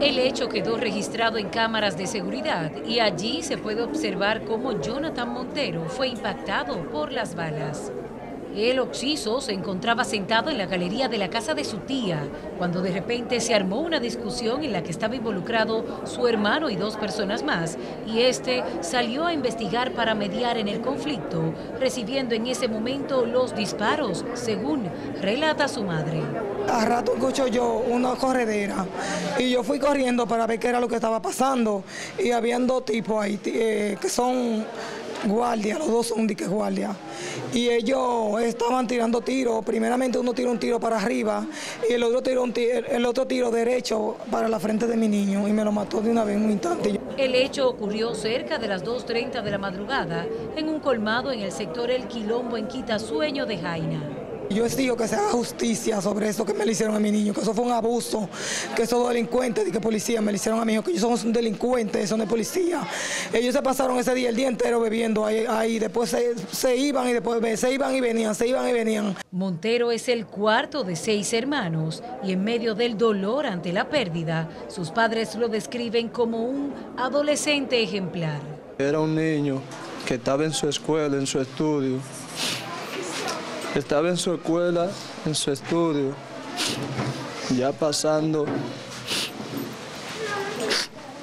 El hecho quedó registrado en cámaras de seguridad y allí se puede observar cómo Jonathan Montero fue impactado por las balas. El occiso se encontraba sentado en la galería de la casa de su tía, cuando de repente se armó una discusión en la que estaba involucrado su hermano y dos personas más, y este salió a investigar para mediar en el conflicto, recibiendo en ese momento los disparos, según relata su madre. A rato escucho yo una corredera y yo fui corriendo para ver qué era lo que estaba pasando y habían dos tipos ahí eh, que son guardia, los dos son dique guardia. Y ellos estaban tirando tiros. Primeramente uno tiró un tiro para arriba y el otro tiró un tiro, el otro tiro derecho para la frente de mi niño y me lo mató de una vez en un instante. El hecho ocurrió cerca de las 2.30 de la madrugada en un colmado en el sector El Quilombo en Quitasueño de Jaina. Yo exijo que se haga justicia sobre eso que me le hicieron a mi niño, que eso fue un abuso, que esos delincuentes y que policía me le hicieron a mi hijo, que ellos son un delincuente, eso no es policía. Ellos se pasaron ese día el día entero bebiendo ahí, después se, iban y después se iban y venían, se iban y venían. Montero es el cuarto de seis hermanos y en medio del dolor ante la pérdida, sus padres lo describen como un adolescente ejemplar. Era un niño que estaba en su escuela, en su estudio, estaba en su escuela, en su estudio, ya pasando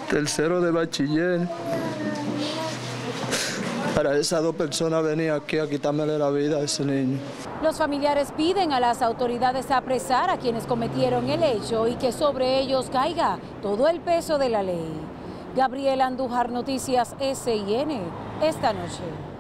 tercero de bachiller. Para esas dos personas venía aquí a quitármele la vida a ese niño. Los familiares piden a las autoridades apresar a quienes cometieron el hecho y que sobre ellos caiga todo el peso de la ley. Gabriel Andújar, Noticias SIN, esta noche.